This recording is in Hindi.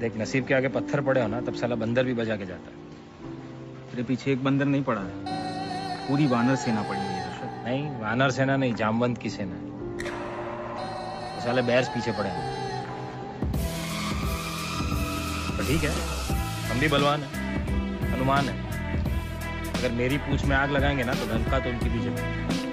देख नसीब के आगे पत्थर पड़े हो ना तब साला बंदर भी बजा के जाता है। तेरे पीछे एक बंदर नहीं पड़ा है। पूरी वानर सेना पड़ी है नहीं वानर सेना नहीं जामवंत की सेना है। तो साले बैर्स पीछे पड़े हैं। तो ठीक है हम भी बलवान है हनुमान है। अगर मेरी पूछ में आग लगाएँगे ना तो धमका तो उनकी भी ज़मीन